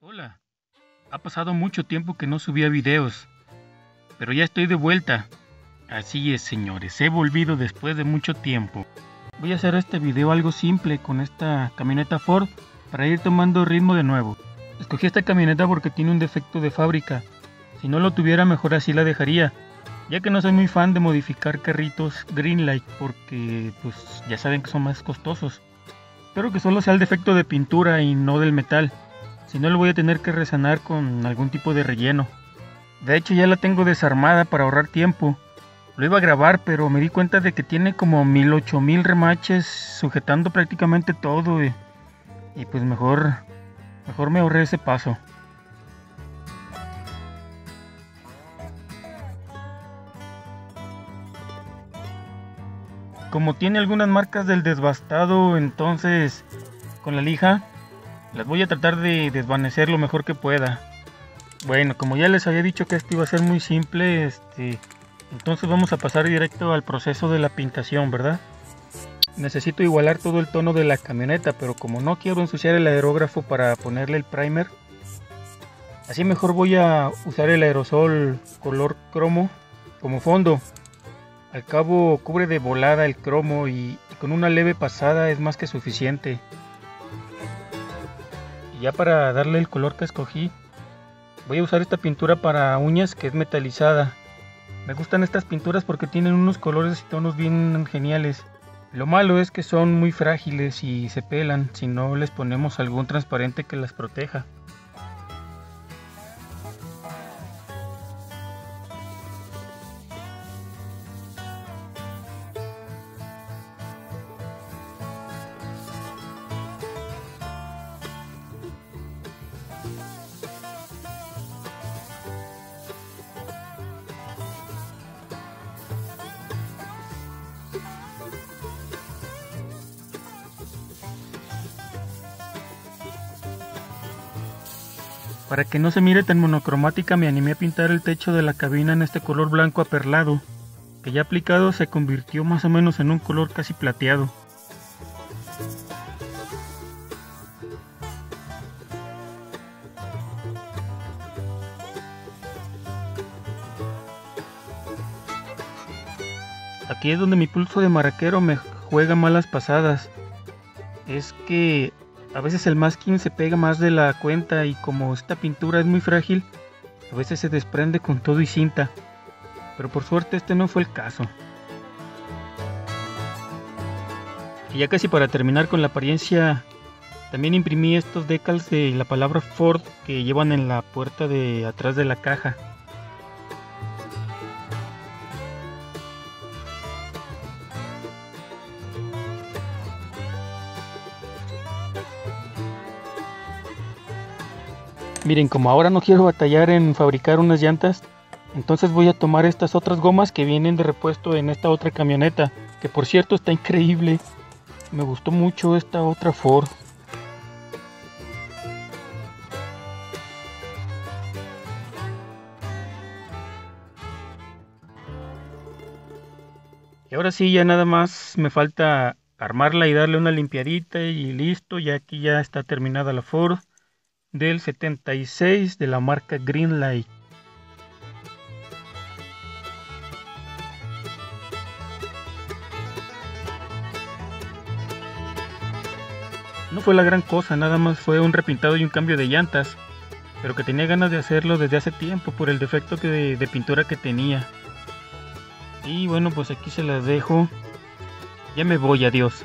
Hola, ha pasado mucho tiempo que no subía videos, pero ya estoy de vuelta. Así es, señores, he volvido después de mucho tiempo. Voy a hacer este video algo simple con esta camioneta Ford para ir tomando ritmo de nuevo. Escogí esta camioneta porque tiene un defecto de fábrica. Si no lo tuviera mejor así la dejaría, ya que no soy muy fan de modificar carritos Greenlight porque pues ya saben que son más costosos. Espero que solo sea el defecto de pintura y no del metal. Si no lo voy a tener que resanar con algún tipo de relleno. De hecho ya la tengo desarmada para ahorrar tiempo. Lo iba a grabar pero me di cuenta de que tiene como mil ocho mil remaches sujetando prácticamente todo y, y pues mejor mejor me ahorré ese paso. Como tiene algunas marcas del desbastado, entonces con la lija las voy a tratar de desvanecer lo mejor que pueda. Bueno, como ya les había dicho que esto iba a ser muy simple, este, entonces vamos a pasar directo al proceso de la pintación, ¿verdad? Necesito igualar todo el tono de la camioneta, pero como no quiero ensuciar el aerógrafo para ponerle el primer, así mejor voy a usar el aerosol color cromo como fondo. Al cabo cubre de volada el cromo y con una leve pasada es más que suficiente. Y ya para darle el color que escogí, voy a usar esta pintura para uñas que es metalizada. Me gustan estas pinturas porque tienen unos colores y tonos bien geniales. Lo malo es que son muy frágiles y se pelan si no les ponemos algún transparente que las proteja. Para que no se mire tan monocromática me animé a pintar el techo de la cabina en este color blanco aperlado, que ya aplicado se convirtió más o menos en un color casi plateado. Aquí es donde mi pulso de maraquero me juega malas pasadas. Es que a veces el masking se pega más de la cuenta y como esta pintura es muy frágil, a veces se desprende con todo y cinta. Pero por suerte este no fue el caso. Y ya casi para terminar con la apariencia, también imprimí estos decals de la palabra Ford que llevan en la puerta de atrás de la caja. Miren, como ahora no quiero batallar en fabricar unas llantas, entonces voy a tomar estas otras gomas que vienen de repuesto en esta otra camioneta, que por cierto está increíble. Me gustó mucho esta otra Ford. Y ahora sí, ya nada más me falta armarla y darle una limpiadita y listo, ya aquí ya está terminada la Ford del 76 de la marca Greenlight. No fue la gran cosa, nada más fue un repintado y un cambio de llantas, pero que tenía ganas de hacerlo desde hace tiempo por el defecto de, de pintura que tenía. Y bueno, pues aquí se las dejo. Ya me voy, adiós.